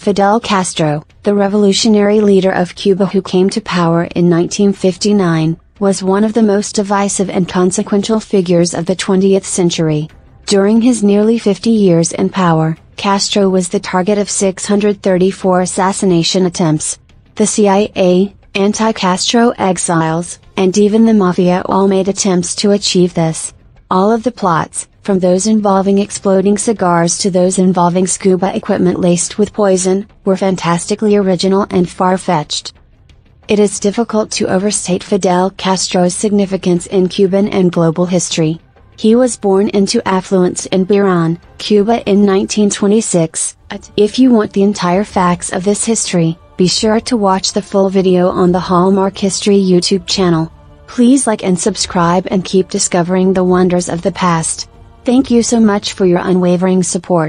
Fidel Castro, the revolutionary leader of Cuba who came to power in 1959, was one of the most divisive and consequential figures of the 20th century. During his nearly 50 years in power, Castro was the target of 634 assassination attempts. The CIA, anti-Castro exiles, and even the Mafia all made attempts to achieve this. All of the plots, from those involving exploding cigars to those involving scuba equipment laced with poison, were fantastically original and far-fetched. It is difficult to overstate Fidel Castro's significance in Cuban and global history. He was born into affluence in Biran, Cuba in 1926. If you want the entire facts of this history, be sure to watch the full video on the Hallmark History YouTube channel. Please like and subscribe and keep discovering the wonders of the past. Thank you so much for your unwavering support.